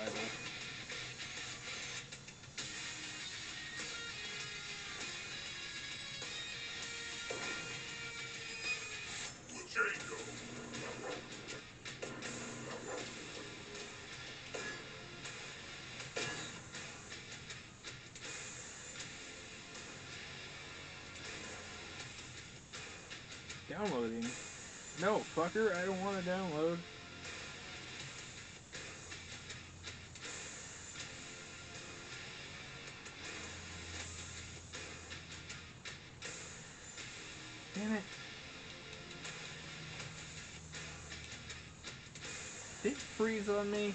idol. Downloading. No, fucker, I don't want to download. Did it freeze on me?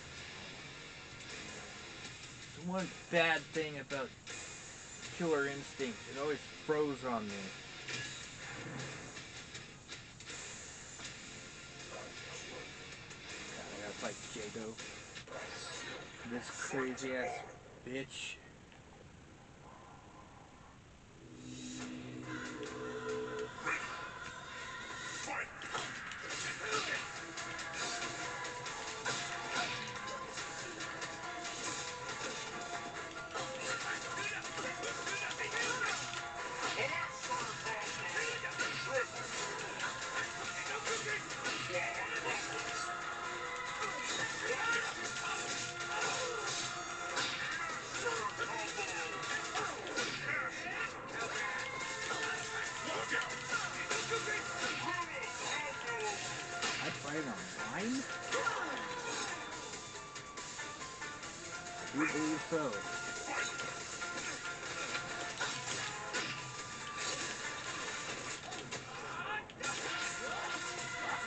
One bad thing about Killer Instinct, it always froze on me. God, I gotta fight Jago. This crazy ass bitch.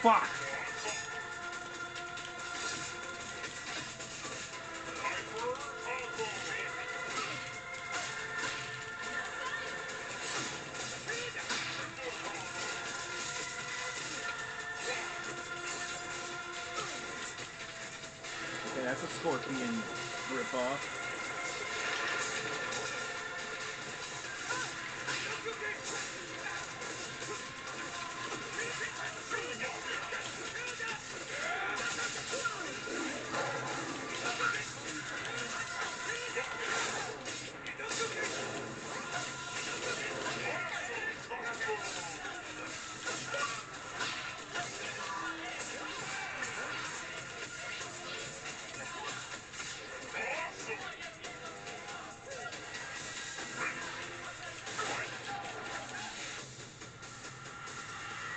Fuck!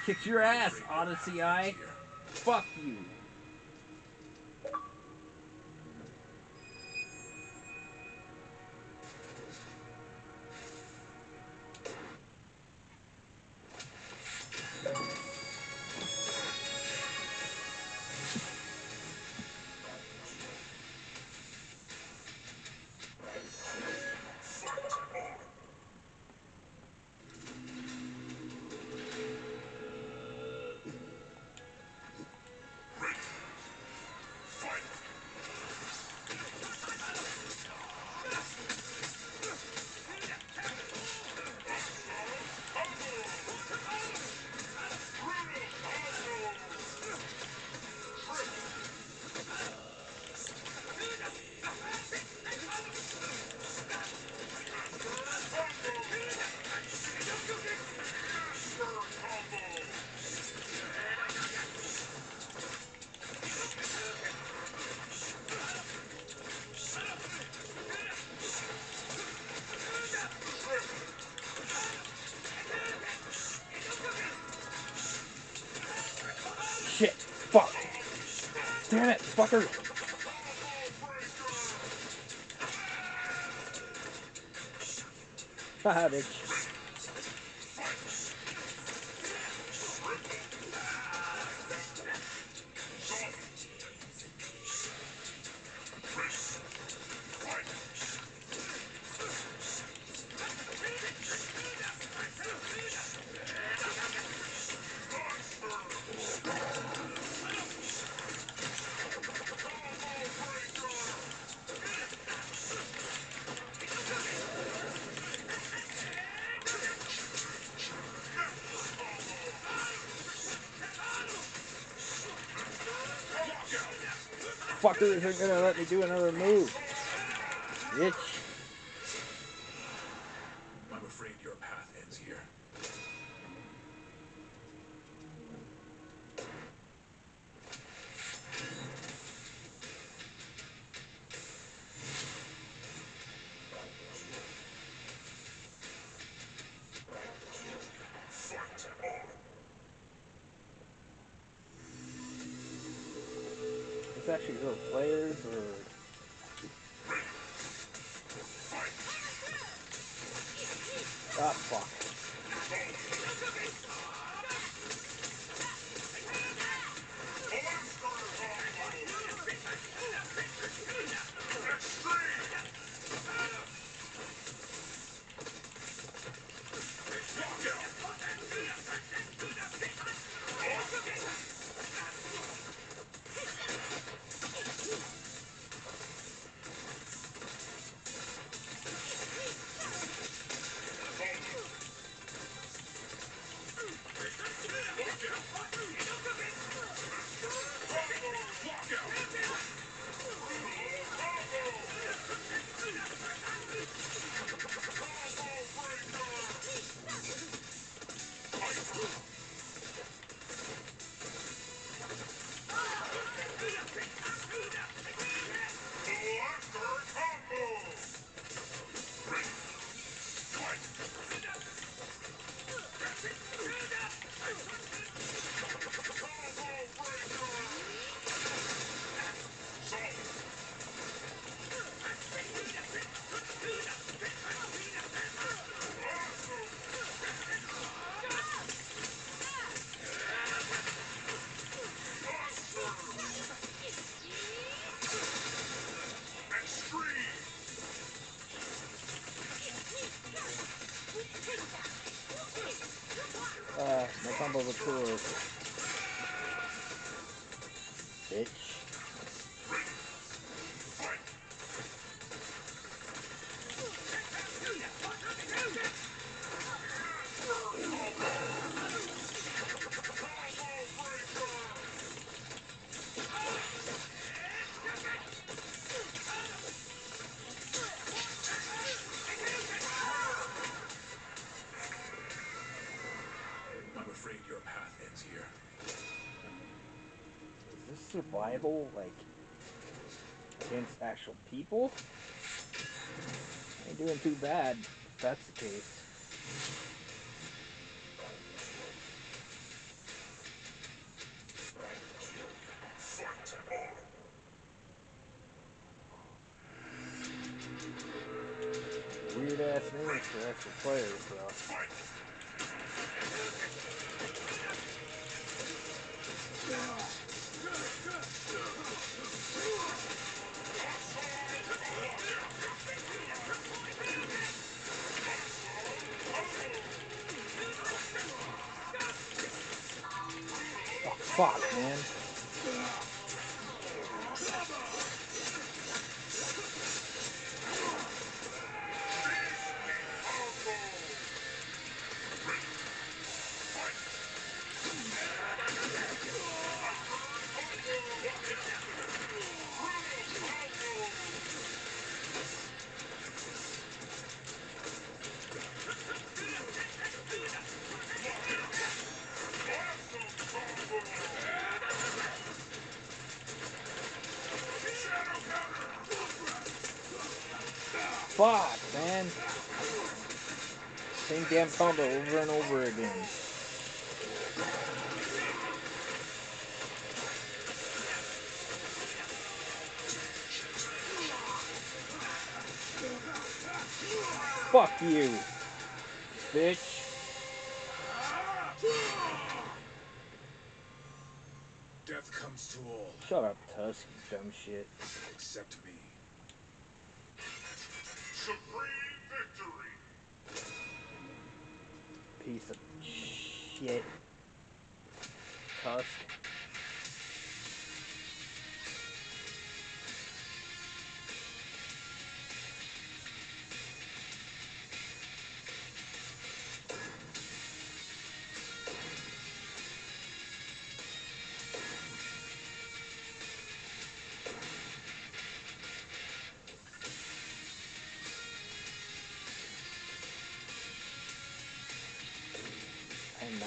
Kicked your ass, Odyssey Eye. Fuck you. Damn it, fucker. Haha, bitch. Fuckers are gonna let me do another move. Bitch. Actually real players or Ah fuck. Survival, like, against actual people? Ain't doing too bad, if that's the case. Weird ass names for extra players, though. Oh, fuck, man. Fuck, man. Same damn combo over and over again. Fuck you, bitch. Death comes to all Shut up, Tusk, you dumb shit. except me. Piece of shit. Tusk.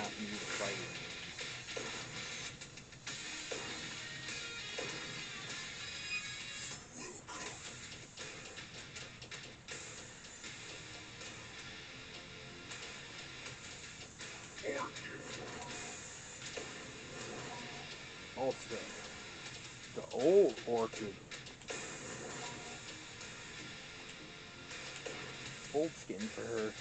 Not the old orchid. Old skin for her.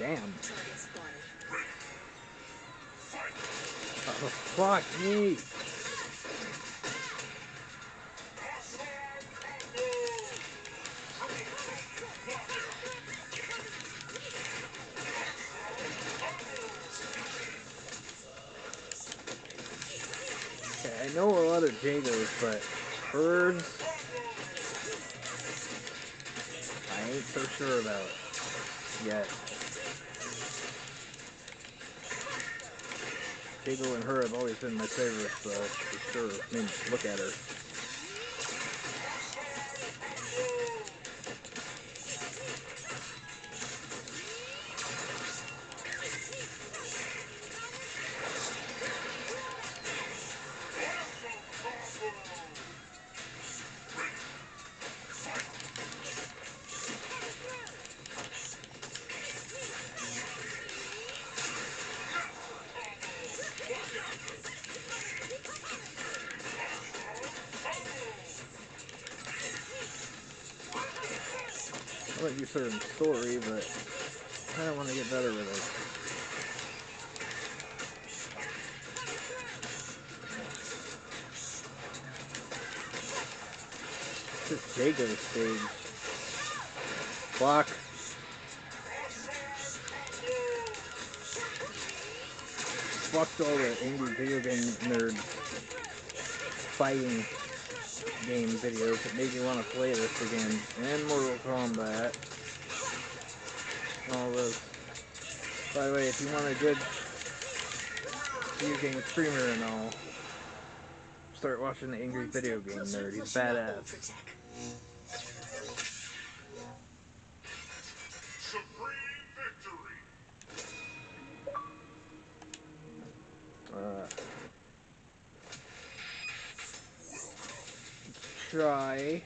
Damn. Target spotted. Fight. Oh, fuck me. Of Jagos, but birds, I ain't so sure about yet. Jago and her have always been my favorites, so for sure. I mean, look at her. Like you certain story, but I don't want to get better with it. This Jago stage. Block. Fucked all the angry video game nerd fighting game videos that made me want to play this again. And Mortal Kombat. All those. By the way, if you want a good video game streamer and all, start watching the Angry Video Game Nerd. He's badass. Try